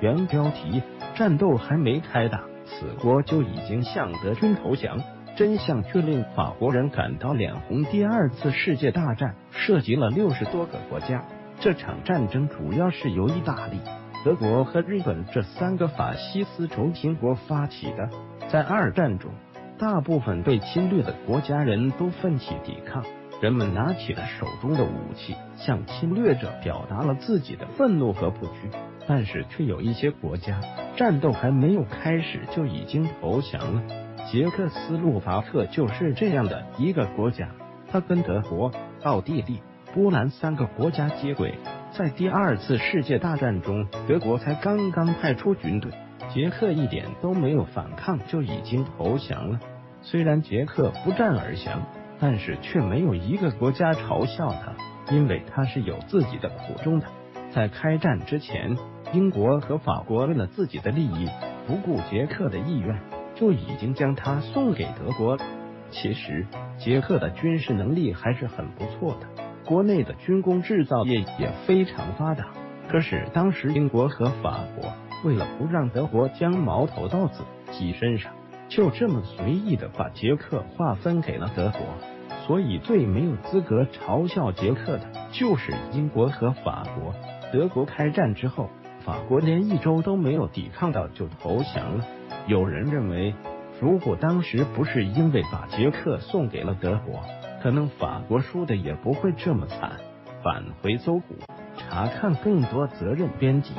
原标题：战斗还没开打，此国就已经向德军投降。真相却令法国人感到脸红。第二次世界大战涉及了六十多个国家，这场战争主要是由意大利、德国和日本这三个法西斯轴心国发起的。在二战中，大部分被侵略的国家人都奋起抵抗，人们拿起了手中的武器，向侵略者表达了自己的愤怒和不屈。但是，却有一些国家战斗还没有开始就已经投降了。捷克斯洛伐克就是这样的一个国家，它跟德国、奥地利、波兰三个国家接轨。在第二次世界大战中，德国才刚刚派出军队，捷克一点都没有反抗就已经投降了。虽然捷克不战而降，但是却没有一个国家嘲笑他，因为他是有自己的苦衷的。在开战之前，英国和法国为了自己的利益，不顾捷克的意愿。就已经将他送给德国了。其实，捷克的军事能力还是很不错的，国内的军工制造业也非常发达。可是，当时英国和法国为了不让德国将矛头到自己身上，就这么随意的把捷克划分给了德国。所以，最没有资格嘲笑捷克的就是英国和法国。德国开战之后，法国连一周都没有抵抗到就投降了。有人认为，如果当时不是因为把捷克送给了德国，可能法国输的也不会这么惨。返回搜狐，查看更多责任编辑。